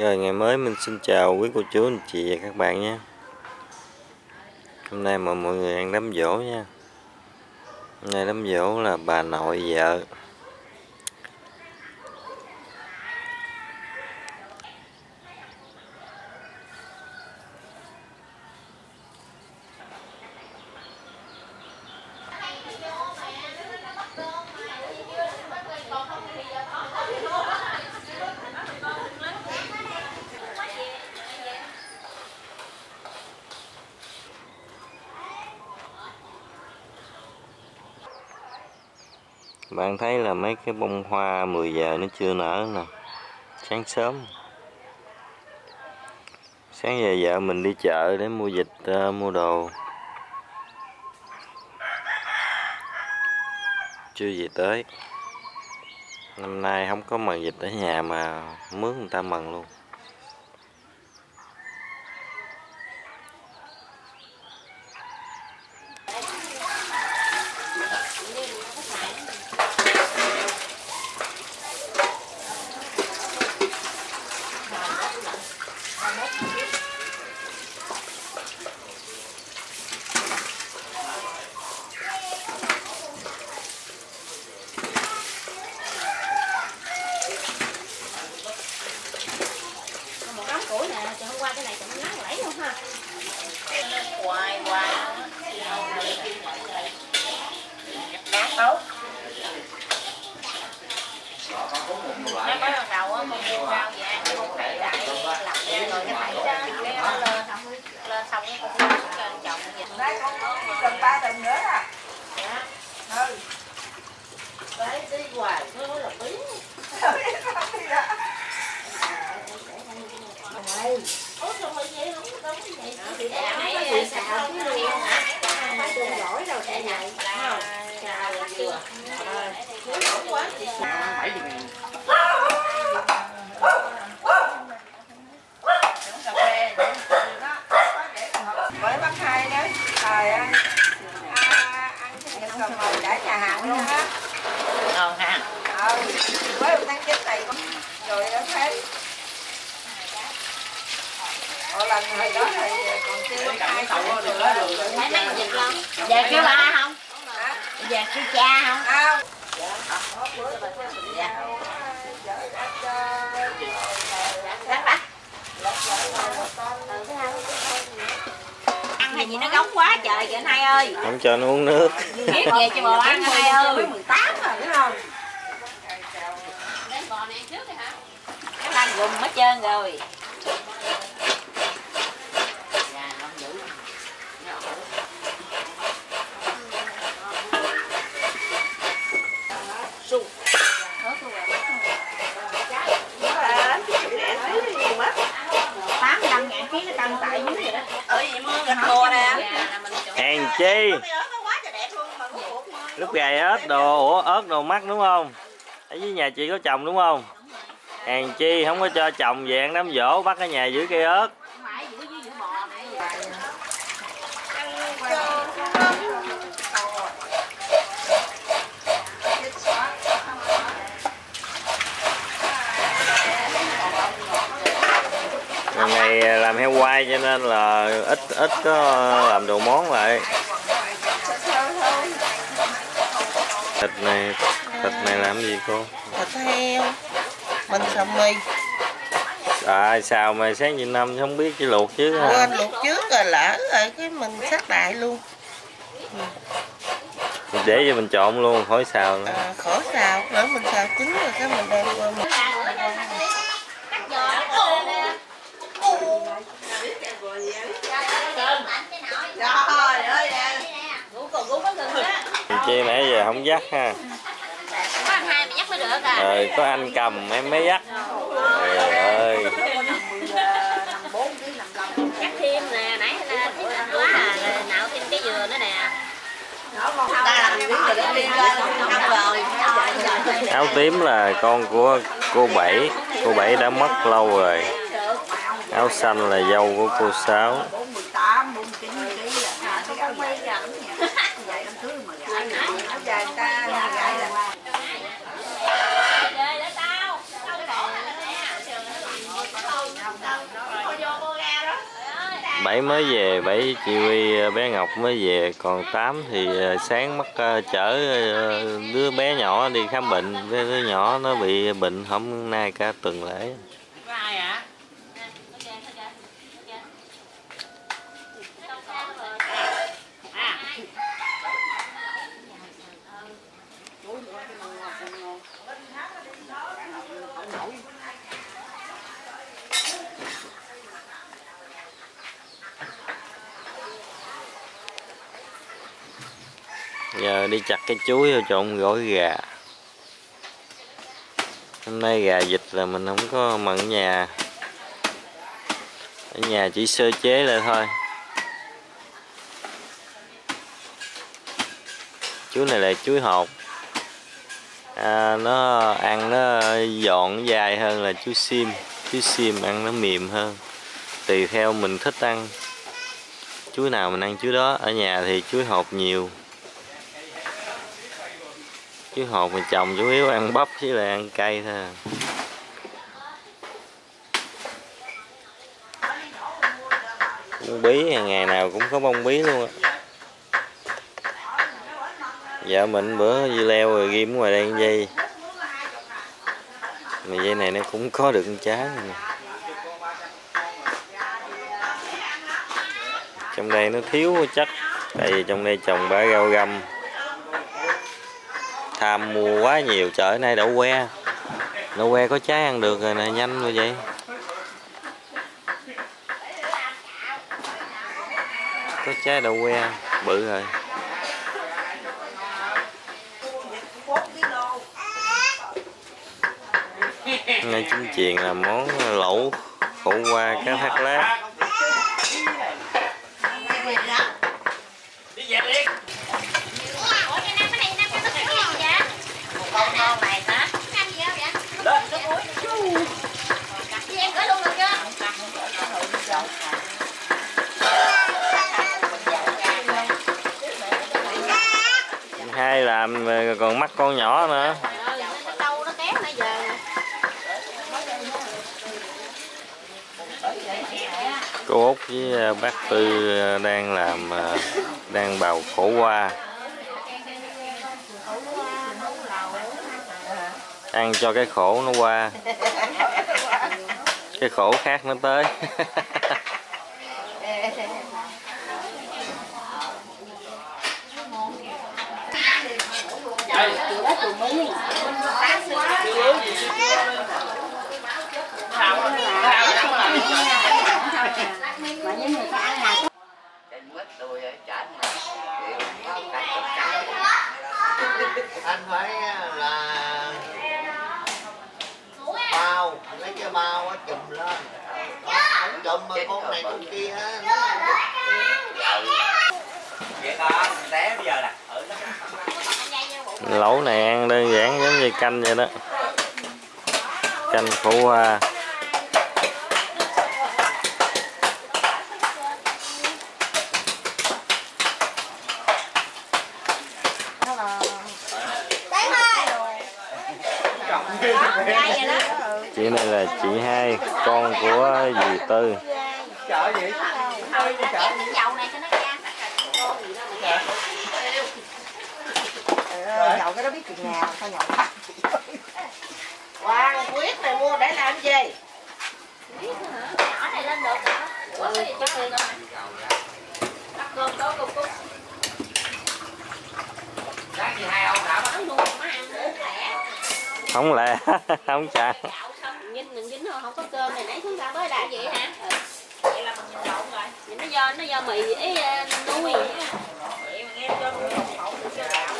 Rồi, ngày mới mình xin chào quý cô chú, anh chị và các bạn nhé Hôm nay mà mọi người ăn đám dỗ nha. Hôm nay đám dỗ là bà nội vợ. Bạn thấy là mấy cái bông hoa 10 giờ nó chưa nở nè. Sáng sớm. Sáng giờ vợ mình đi chợ để mua dịch uh, ờ, mua đồ. Chưa về tới. Năm nay không có mần dịch ở nhà mà mướn người ta mần luôn một đống củi nè trời hôm qua cái này cũng nắng lẫy luôn ha hoài hoài đáng tốt nó mới ban đầu á mình mua rau về ăn không phải lại lặt ra rồi cái phải ra cái nó lên xong lên xong cái con cũng cho chồng về Đấy, con cần ba tuần nữa à? Dạ. Ừ. đấy đi hoài nó nói là bí ủa sao mà vậy không có cái vậy thì dạ mấy mấy cái cái xào chứ luôn phải đường gỏi rồi cả nhà là chào vừa Nó nổi quá Cà phê để đó, có để hộp. Với bác hai đó, trời ơi. À, ăn cái này xong rồi trả nhà hàng luôn á. ngon ha Ừ, với một tháng chín này con rồi ở thế. Một lần hồi đó thì còn chưa hai tuổi rồi đó. Thấy mấy con vịt không? Về kêu ba không? Về kêu cha không? Dạ Ăn hay gì nó gống quá trời kìa anh hai ơi Không cho nó uống nước Biết về cho bò ăn hai ơi 18 rồi đúng không? Lấy bò này ăn trước đi hả? Nó đang gùm hết trơn rồi tám mươi lăm ngàn ký nó cân tại dưới vậy đó ở gì mưa gạch cua nè Dạ là mình chọn Hèn chi nó quá trời đẹp hèn chi Lúc gầy ớt đồ, ủa ớt đồ mắc đúng không? Ở dưới nhà chị có chồng đúng không? Hèn chi không có cho chồng về ăn đám dỗ bắt ở nhà giữ cây ớt phải giữ dưới giữ bò này Lần này làm heo quay cho nên là ít ít có làm đồ món lại Thịt này, thịt này làm gì cô? Thịt heo Mình xào mì À xào mà sáng chị Năm không biết chỉ luộc chứ ha. Quên luộc trước rồi lỡ rồi cái mình sát đại luôn Để cho mình trộn luôn, khỏi xào nữa à, Khỏi xào Nữa mình xào chín rồi cái mình đem qua mình cắt giò nó nè Trời ơi ngủ còn ngủ có gừng á Chị Chi nãy giờ không dắt ha. Có anh hai mà nhắc mới được à Rồi có anh cầm em mới dắt. Trời ơi. Nhắc thêm nè nãy là thích anh quá à nạo thêm cái dừa nữa nè. Áo tím là con của cô Bảy. Cô Bảy đã mất lâu rồi. Áo xanh là dâu của cô Sáu 18, 49 kg là cái áo quay rộng Vậy năm thứ mà gãi Áo dài người ta gãi là Về để tao tao còn nè bảy mới về, bảy chị Huy ờ, bé Ngọc mới về. Còn tám thì ờ, sáng mất ờ, chở đứa bé nhỏ đi khám bệnh. Đứa nhỏ nó bị bệnh hôm nay cả tuần lễ Có ai ạ? À giờ đi chặt cái chuối vô trộn gỏi gà. Hôm nay gà vịt là mình không có mặn nhà. Ở nhà chỉ sơ chế lại thôi. Chuối này là chuối hột. À, nó ăn nó giòn dài hơn là chuối sim chuối sim ăn nó mềm hơn. Tùy theo mình thích ăn. Chuối nào mình ăn chuối đó. Ở nhà thì chuối hột nhiều chứ hồ mình trồng chủ yếu ăn bắp với lại ăn cây thôi à. bông bí, ngày nào cũng có bông bí luôn á. Vợ mình bữa dưa leo rồi ghim ngoài đây dây. Mà dây này nó cũng có được trái này trong đây nó thiếu chất, tại vì trong đây trồng bã rau găm tham mua quá nhiều chợ nay đậu que. Đậu que có trái ăn được rồi nè, nhanh như vậy. Có trái đậu que, bự rồi. Ngay chính chuyện là món lẩu khổ qua cá thác lát Ủa, cái năm cái này năm cái nó cái gì vậy? Con con này hả? Năm gì đâu vậy? Chị em gửi luôn được chưa? Tay làm còn mắt con nhỏ nữa. Cô út với à, bác tư à, đang làm à, đang bào khổ qua. Ăn cho cái khổ nó qua. Cái khổ khác nó tới. anh phải à, là bao, lấy cái bao á, chùm lên. Không chùm mà con này con kia á. Lẩu này ăn đơn giản giống như canh vậy đó. Canh khổ hoa chị này là chị hai con tư chợ gì Cái dầu này cho nó ra. nhậu cái đó biết chừng nào sao nhậu Hoàng quyết này mua để làm gì? Nhỏ này lên được hả? Ủa, cái gì chứ tiền không? Bắt cơm cơm sáng gì hai ông đã lẽ không chả Mình dính thôi, không có cơm này nãy xuống ra tới đà vậy hả? Ừ. Vậy là mình nhìn lộn rồi. Vậy nó do nó do mì ấy ờ, nuôi. Vậy mà nghe cho nuôi hột được cho em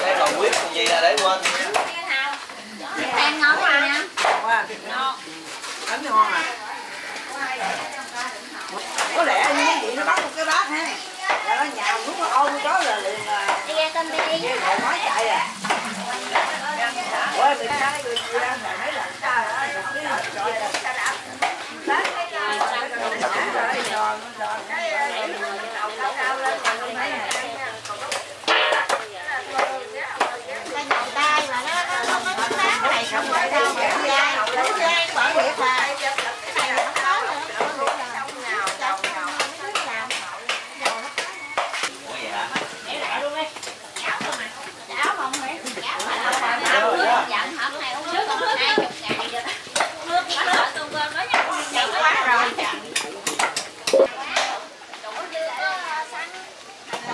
để còn quyết còn gì là để quên Ăn ngon nha. qua bánh ngon à có lẽ như cái gì nó bắt một cái bát ha. Là nó nhào lúc nó ôm đó là liền đi. cái đầu nói chạy à. Ôi mình ra cái người gì ăn là mấy lần sao rồi rồi sao đã Lát cái rồi, rồi, rồi, rồi, rồi, cái đầu nó cao lên, còn không thấy à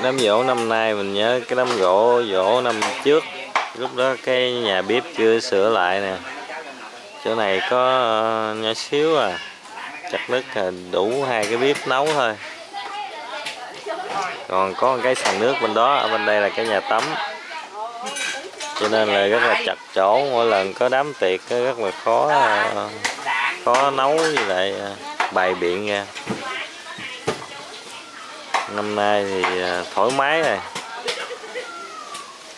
đám dỗ năm nay, mình nhớ cái đám gỗ dỗ năm trước. Lúc đó cái nhà bếp chưa sửa lại nè. Chỗ này có ờ, nhỏ xíu à. Chặt nước là đủ hai cái bếp nấu thôi. Còn có một cái sàn nước bên đó, ở bên đây là cái nhà tắm. Cho nên là rất là chặt chỗ, mỗi lần có đám tiệc, rất là khó ờ, khó nấu với lại ờ, bày biện ra năm nay thì ờ, thoải mái này.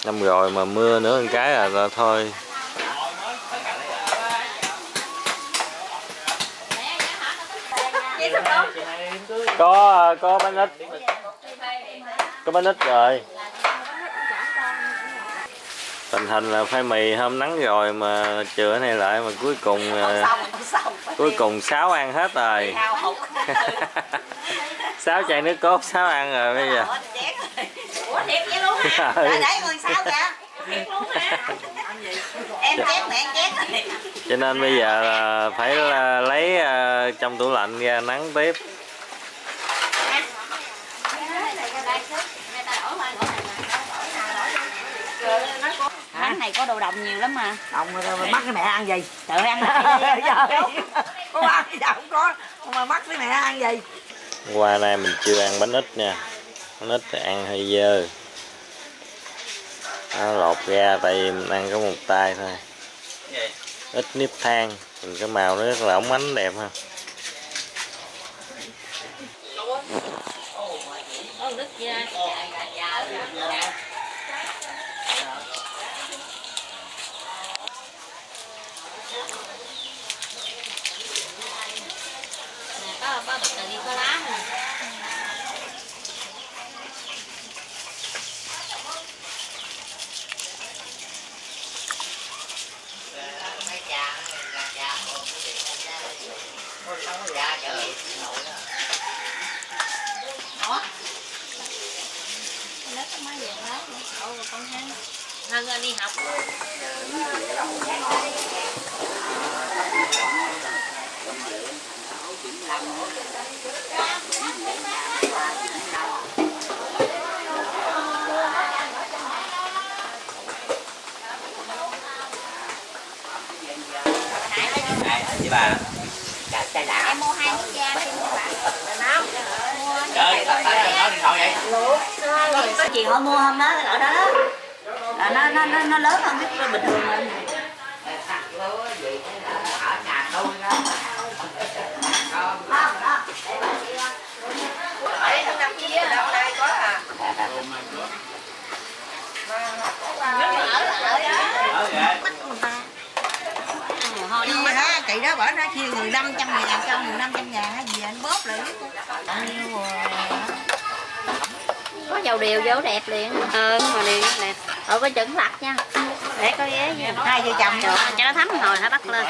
Năm rồi mà mưa nữa một cái là, là thôi. Có có bánh ít. Có bánh ít rồi. Tình hình là phai mì hôm nắng rồi mà chừa này lại mà cuối cùng ờ, cuối cùng sáu ăn hết rồi sáu chai nước cốt sáu ăn rồi bây giờ. Ủa thiệt vậy luôn hả? Ừ. để người sao vậy? Thiệt luôn hả em chét mẹ chét cho nên bây giờ là phải là lấy ờ, trong tủ lạnh ra nắng tiếp. Tháng này có đồ đồng nhiều lắm mà. Đồng rồi mà mắc cái mẹ ăn gì? Tự ăn lại Có ăn gì đâu không có Mà mắc cái mẹ ăn gì? Qua nay mình chưa ăn bánh ít nha. Bánh ít thì ăn hơi dơ. Nó lột ra tại vì mình ăn có một tay thôi. Ít nếp than nhìn cái màu nó rất là óng ánh đẹp ha. Oh, nước da có có bịch này có lá nè Ủa? Lớp có mấy giờ lớp nữa. Ồ, con Hân. Ơi, đi học. chị bà Em mua hai cái da đi mua bạn. trời tại sao nói điện thoại vậy Có chị họ mua hôm đó ở đó đó. Là nó nó nó, nó lớn hơn cái bình thường à hả, chị đó bỏ nó chia người 500 ngàn cho người 500 ngàn hay gì anh bóp lại Có dầu điều vô đẹp liền. Ờ, mà điều đẹp. Ờ, có chừng lặt nha. Để có ghế gì. Hai vợ chồng Cho cho nó thấm hồi hả bắt lên.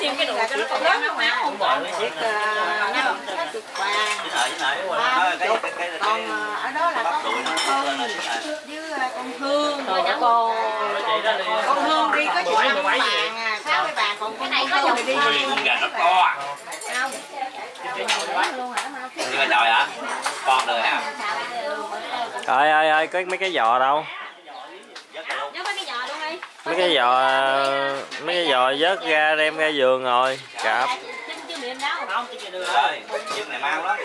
Xem cái đồ cho nó còn lớn không không Còn ờ, ở đó là nó con lên với ờ, con Hương. Rồi rồi con. Chị đó đi con Hương đi có chừng năm bàn à, sáu cái bàn còn Cái con này có Hương thì đi? Quyền gà nó to luôn hả? là trời hả? Con đời ha. Ơi ơi ơi có mấy cái giò đâu Nhớ mấy cái giò luôn đi mấy cái giò mấy cái giò vớt ra đem ra giường rồi. Cặp Chứ chưa miệng đâu. không chị đưa rồi chiếc này mau lắm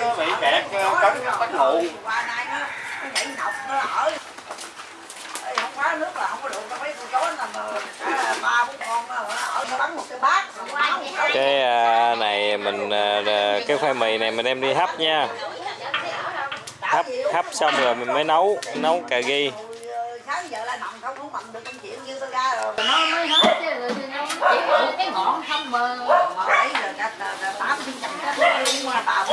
nó bị cấn bắt hụ qua đây nó nó nhảy nọc nó ở. Không khóa nước là không có được mấy con chó mà cả ba bốn con nó ở nó bắn một cái bát. Rồi nó cái cái à, này mình à, à, cái khoai mì này mình đem đi hấp nha. Hấp hấp xong rồi mình mới nấu nấu cà ghi sáng giờ là nằm không không bằng được công chuyện như tôi ra rồi. Nó mới hết chứ rồi thì nó chỉ có cái ngọn không mà. Là cả tám chín trăm cái cũng qua tàu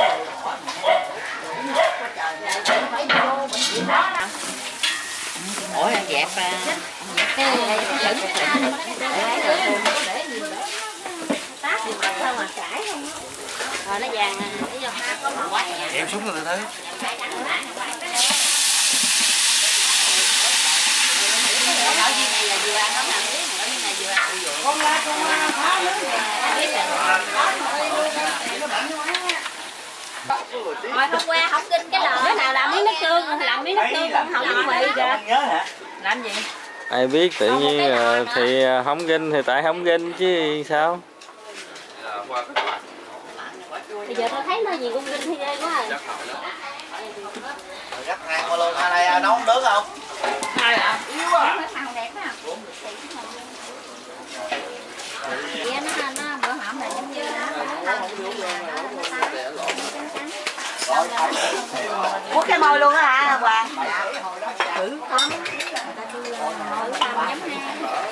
Ủa anh dẹp anh dẹp cái lửng để được luôn để tát thì tắt đâu mà cãi không rồi nó vàng em xuống rồi thấy con la con la phá lớn biết là rồi hôm qua không kinh cái lò nào làm miếng nước tương? Làm miếng nước tương không không bị kìa. nhớ hả? Làm gì? Ai biết tự nhiên ờ, thì ờ, không ginh thì tại không ginh chứ sao? Bây giờ tôi thấy nó gì cũng kinh thì ghê quá à. gắt hàng qua luôn. Ở đây nấu được không? Ai ạ? Yếu à. Nó màu đẹp á. Nó nó bữa hổm là giống như nó Múc cái môi luôn á hả Hoàng?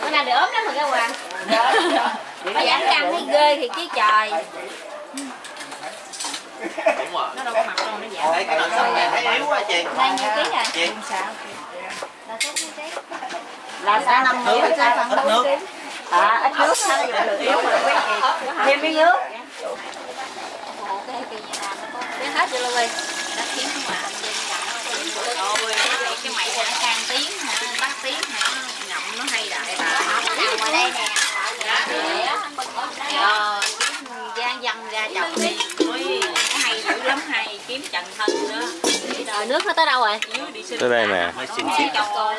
Bữa nay được ốm lắm rồi các hoàng. Bây giờ anh ăn thấy ghê thì chứ trời. đúng rồi Nó đâu có mặt đâu nó giảm. thấy cái nồi xanh này thấy yếu quá chị Đây nhiêu ký rồi? chị Là số nhiêu ký? Là sao năm nước miếng sao ít nước À, ít nước ha, được yếu mà quý chị. Thêm miếng nước. Ồ, cái kỳ như nào nó có. Biết hết chưa Louis? Nó kiếm mà anh Vinh Ôi, cái mày hả? Khang tiếng hả? Bác tiếng hả? Ngậm nó hay đại bà. Nó nằm ngoài đây nè. Ờ, gian dần ra chồng đi. Ôi, nó hay dữ lắm hay kiếm trần thân nữa. Rồi nước nó tới đâu rồi? tới đây nè xin Xếp rồi.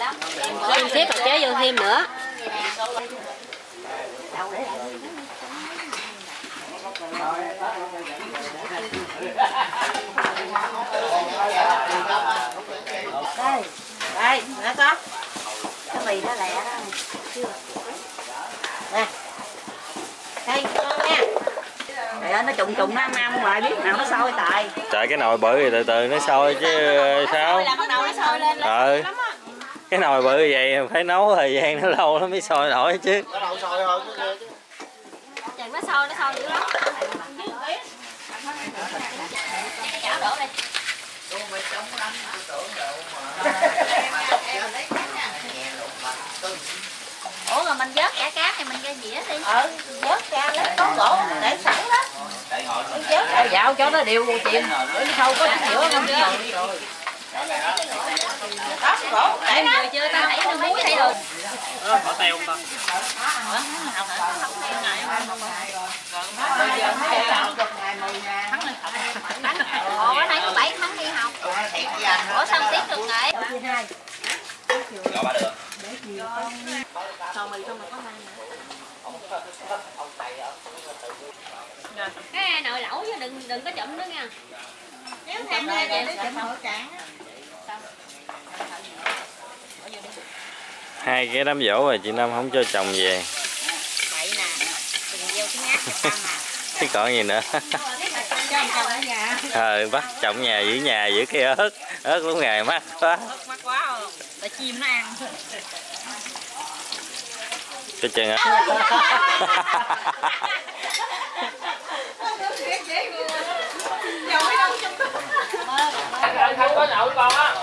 Thêm xếp rồi chế vô thêm nữa. Đây, đây, nó có. Cái mì nó lẹ đó. Nè. Đây, con nha. Để nó trùng trùng nó ăn hoài biết nào nó sôi tại. chạy cái nồi bự thì từ từ nó sôi chứ sao Là bắt đầu nó sôi lên. ờ cái nồi bự vậy phải nấu thời gian nó lâu nó mới sôi nổi chứ đâu sôi thôi chứ Chừng nó sôi, nó sôi dữ lắm. Chảo đổ đi. Ủa rồi mình vớt cả cá thì mình ra dĩa đi. Ờ, vớt ra lấy có gỗ để sẵn đó. Vớt ra dạo cho nó đều chìm. Để sâu có giữa không rồi. Đó, gỗ để nó. Người chưa ta thấy nó muối thấy rồi. có teo không ta Bây giờ nó để làm được ngày mười ngàn. Ủa bữa nay có 7 tháng đi học. Ủa sao tiếp được ngày? gọi ba được. Cái nồi lẩu chứ đừng đừng có chậm nữa nha. Nếu chậm ra vậy nó chậm. hội hai cái đám dỗ rồi chị Năm không cho chồng về. Vậy nè. Đừng gieo cái ngát cho chứ còn gì nữa Ờ bắt chồng nhà giữ nhà giữ cái ớt ớt lúc ngày mắc quá Mắc quá không? Để chim nó ăn. cái chân ớt không có nhậu con á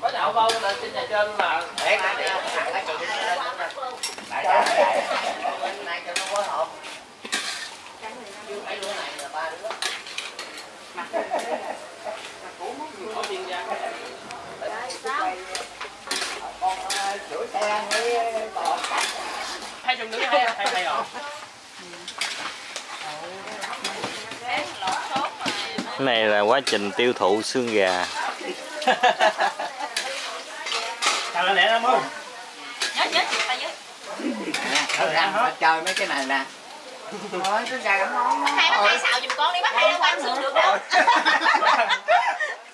có nhậu con là trên nhà trên là để cái thằng cái chị đại đại đại bên này cho nó phối hợp mấy đứa này là ba đứa con ờ, chửi xe với còn hai chục nữa hay hay hay rồi cái này là quá trình tiêu thụ xương gà. Sao lại lẹ lắm không? Nhớ nhớ chị ta với. chơi mấy cái này nè Rồi, tôi già ngon. Hai bác hai xào giùm con đi, bác hai nó quán xương được đâu.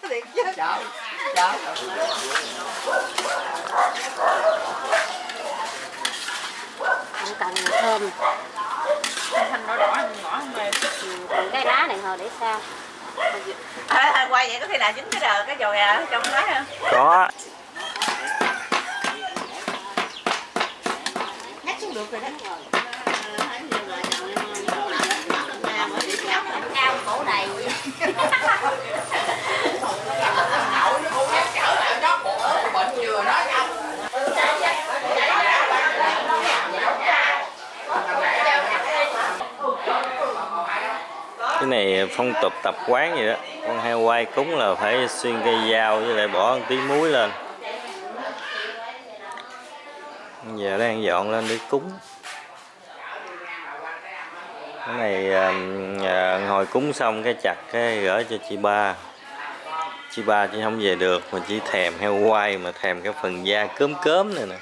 Thiệt chứ. cháu cháu Không cần thơm. Thanh đỏ đỏ, ngỏ không mềm. Còn cái lá này hồi để sao? À, quay vậy có khi nào dính cái đờ cái dồi à trong đó hả? có Nhắc xuống được rồi đó. Cái này phong tục tập quán vậy đó. Con heo quay cúng là phải xuyên cây dao với lại bỏ một tí muối lên. Giờ đang dọn lên để cúng cái này à, hồi ờ, cúng xong cái chặt cái gửi cho chị ba. Chị ba chị không về được mà chỉ thèm heo quay mà thèm cái phần da cớm cớm này nè.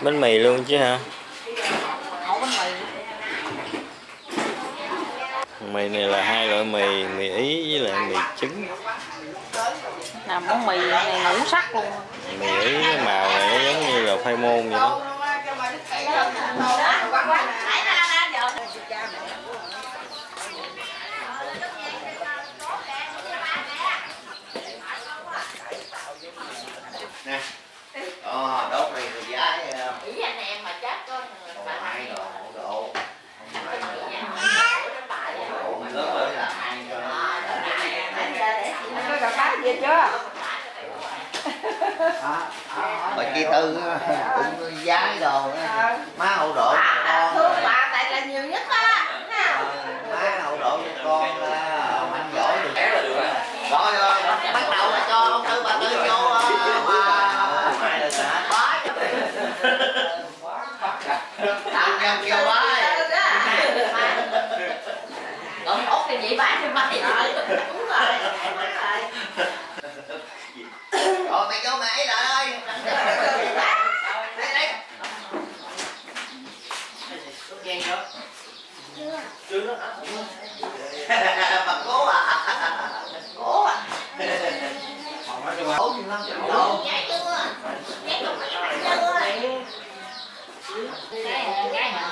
Bánh mì luôn chứ hả Ổ bánh mì mì này là hai loại mì mì ý với lại mì trứng. Làm món mì này ngũ sắc luôn. mì ý cái màu này nó giống như là khoai môn vậy đó. Nè. Ờ đốt này thì giá vậy không Ý anh em mà chắc có người Còn bà hai hay độ độ không phải độ mà Dạ. lớn tới là ăn cho nó Gì chưa? bà chi tư cũng giá đồ á. má hậu độ cho À, con thương bà tại là nhiều nhất á. Ờ, má hậu độ cho con là mạnh giỏi được. Rồi. Rồi bắt đầu là cho ông tư bà tư vô mà hả bá kêu bá Còn cái gì bán cho mày Đúng rồi. rồi. Mày vô. Mày lại. Ơi đây đây bà cố à. Cố à. Cố gì lắm. Đâu Nhái chưa? Không phải bán chưa? Cái cái hả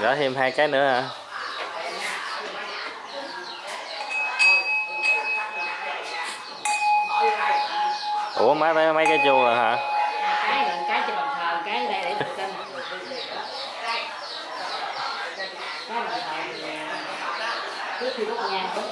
gỡ thêm hai cái nữa hả ủa mấy mấy, mấy cái chu rồi hả Cái là cái trên bàn thờ, cái đây để thực canh. Cái bàn thờ trước khi đốt nhang đốt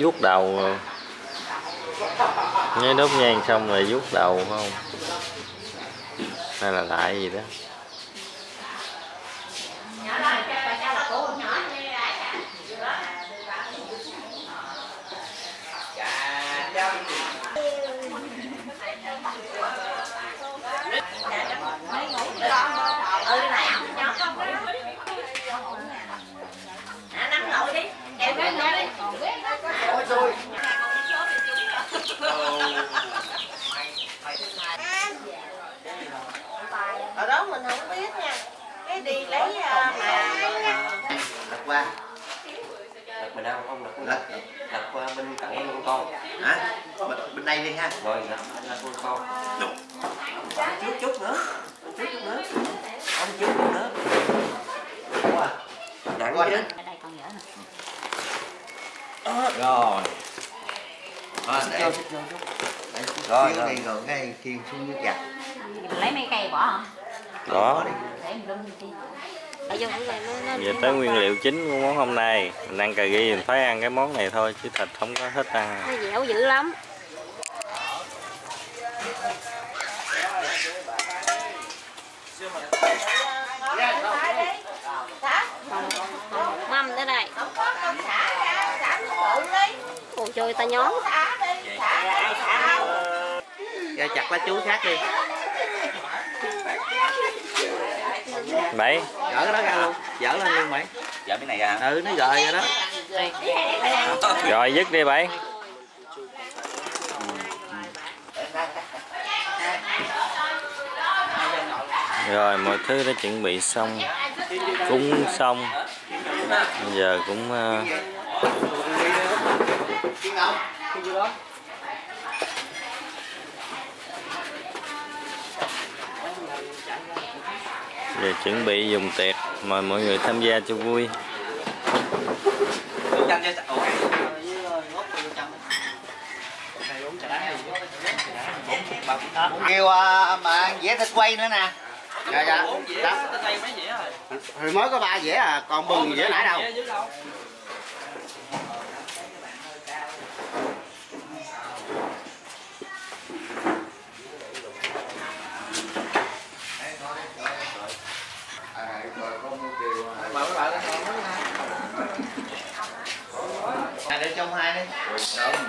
vuốt đầu. Nhớ đốt nhang xong rồi vuốt đầu, phải không? Hay là lại gì đó Nhỏ đó cho bà cho là cô nhỏ như vậy Ừ này ăn nhỏ không đó À nắm nội đi Kêu cái nhỏ đi ôi xui Ở đó mình không biết nha. Cái đi lấy à, mà. Lật qua. Lật mình đâu? Không lật lật. Lật qua bên cạnh con con. Hả? Bên, bên đây đi ha. Rồi lật lật con. Con chút chút nữa. Chút chút nữa. Không chút chút nữa. Qua nặng qua chứ Ở đây con dở nè. Rồi à, chút Rồi, xíu rồi. đi rồi cái khiên xuống nước giặt Mình lấy mấy cây bỏ hả? đó Để mình đi. Giờ tới nguyên liệu chính của món hôm nay mình ăn cà ri mình phải ăn cái món này thôi chứ thịt không có thích ăn nó dẻo dữ lắm. Trời ta nhón. Xả đi, xả đi, xả đâu. ra chặt lá chuối khác đi. Bảy dở cái đó ra luôn. Dở lên luôn mày. Dở cái này ra ừ nó gời ra đó. Rồi dứt đi bảy rồi mọi thứ đã chuẩn bị xong cúng xong. Bây giờ cũng ờ, khiên không giờ chuẩn bị dùng tiệc mời mọi người tham gia cho vui. Kêu à, mà dễ thịt quay nữa nè. Dạ dạ. Hồi mới có ba dĩa à còn bừng dĩa nãy đâu trong hai đi.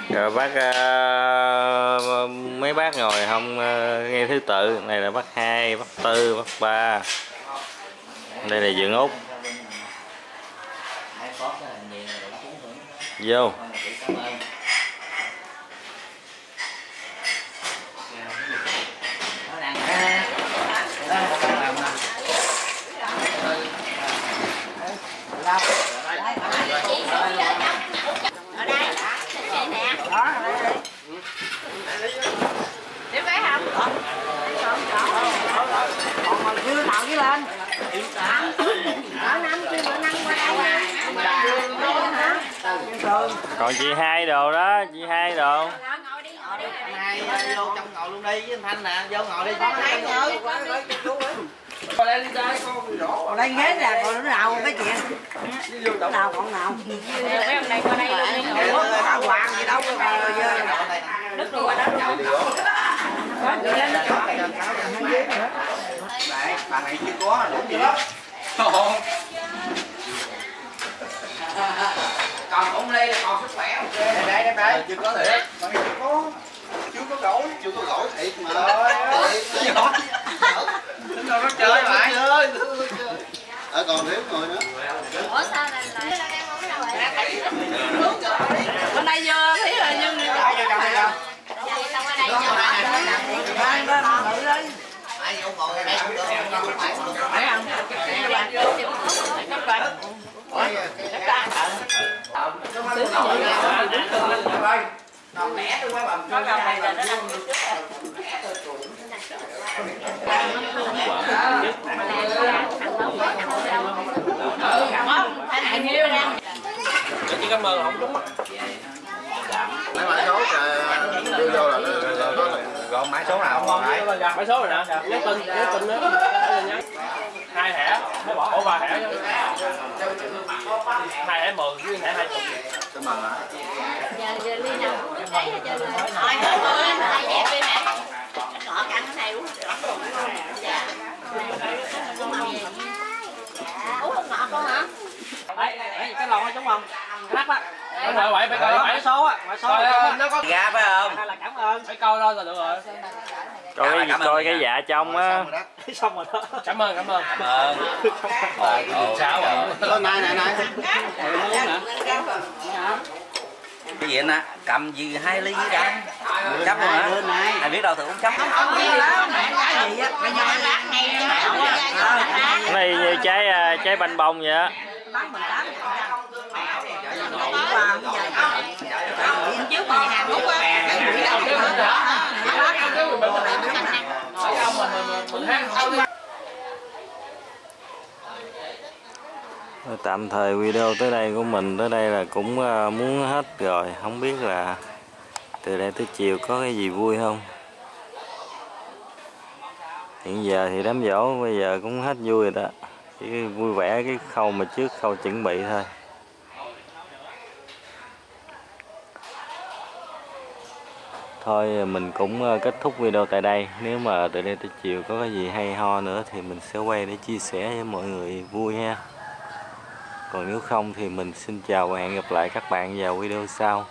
Rồi bác ờ, mấy bác ngồi không ờ, nghe thứ tự. Này là bác hai bác tư bác ba. Đây là dượng út. Hai phót là nhiều là đủ cuốn hưởng vô cảm ơn nó đang Đó, một con làm nè. ở đây chị nè Tiếp cái không? còn chưa nào đi lên ở năm chưa bữa năm qua đây còn chị hai đồ đó chị hai đồ Ngồi đi, ngồi đi. hai ờ, vô trong ngồi luôn đi với anh thanh nè vô ngồi đi còn đây ghế là còn đứa nào cái chuyện nào còn nào? Mấy hôm nay qua đây luôn. Đi. Ủa, hoàng gì đâu mà Đức luôn qua đó luôn. Đấy, bà này chưa có đủ gì đó Còn cũng ly là còn sức khỏe. đây đây đây đây. Chưa có thiệt. Chưa có chưa có gỏi chưa có gỏi thiệt mà. Thiệt Đâu nó chơi lại. ở còn thiếu người nữa Ủa sao lại lại bên đây vô thấy là nhưng Ai vô trong đây không Xong ở đây bên thử đấy ai vô ngồi đây cũng được không phải phải không Còn lẻ tôi quá bằng. Thành nhiêu nè chỉ cảm ơn không đúng. mấy mã số đưa vô là nó gọn mã số nào không phải Mã số rồi nè. Nhắn tin, nhắn tin đó Hai thẻ, mới bỏ ổ ba thẻ. Hai thẻ mười với thẻ hai chục. cảm ơn ạ Giờ giờ ly nào cũng thấy hết trơn rồi. Thôi thôi thôi, hai dẹp đi mẹ ăn cái này uống lắm. Dạ. Uống không ngọt không hả? đấy đấy, cái lon đó đúng không nắp á Nó rồi, vậy phải coi mã bảy số á mã số Coi á. nó có gà phải không hay là cảm ơn phải coi thôi là được rồi. coi cái coi cái dạ trong á xong rồi đó Cảm ơn, cảm ơn. Cảm ơn. ờ Sáu rồi. Thôi, này này này cái gì anh ạ? Cầm gì hai ly đã chấp luôn hả? Ai biết đâu thử uống bát này như trái à, trái banh bông vậy á bán mình tám qua không vậy Điện trước mà nhà Hàn Quốc á cái quỷ đầu cái mình đó Ở ông mình mình mình hát không Thôi, tạm thời video tới đây của mình, tới đây là cũng ờ, muốn hết rồi. Không biết là từ đây tới chiều có cái gì vui không? Hiện giờ thì đám dỗ bây giờ cũng hết vui rồi đó. Chỉ vui vẻ cái khâu mà trước khâu chuẩn bị thôi. Thôi, mình cũng ờ, kết thúc video tại đây. Nếu mà từ đây tới chiều có cái gì hay ho nữa thì mình sẽ quay để chia sẻ với mọi người vui ha còn nếu không thì mình xin chào và hẹn gặp lại các bạn vào video sau.